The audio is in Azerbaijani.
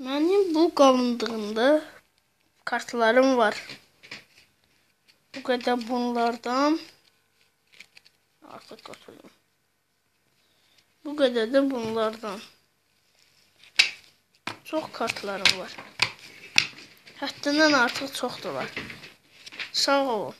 Mənim bu qalınlığında kartlarım var. Bu qədər bunlardan artıq götürdüm. Bu qədər də bunlardan. Çox kartlarım var. Həddindən artıq çoxdular. Sağ olun.